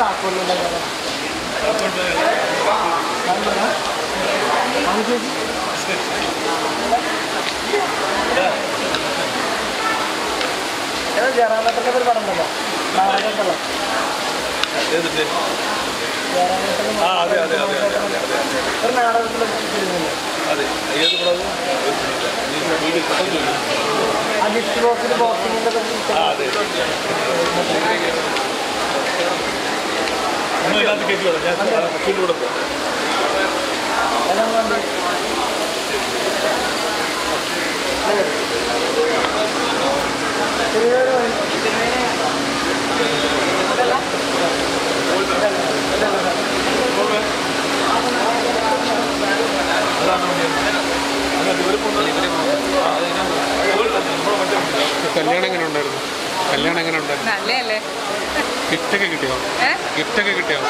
താക്കോലുണ്ടല്ലോ ജയറാമേട്ടന്റെ ഒരു പടം ഉണ്ടല്ലോ നാടകത്തുള്ള ഒരു നാടകത്തിൽ അജിസ്റ്റ് ബോക്സിൽ അതെ. ആ അതെ നിങ്ങൾ ഇതിനകത്ത് കയറ്റി വിടാം ഞാൻ വക്കീലിന്റെ കൂടെ പോകാം എല്ലാം കണ്ട് ചെറിയൊരു കല്യാണം എങ്ങനെ ഉണ്ടായിരുന്നു? കല്യാണം എങ്ങനെ ഉണ്ടായിരുന്നു? നല്ലല്ലേ ഗിഫ്റ്റൊക്കെ കിട്ടിയോ? ഗിഫ്റ്റൊക്കെ കിട്ടിയോ?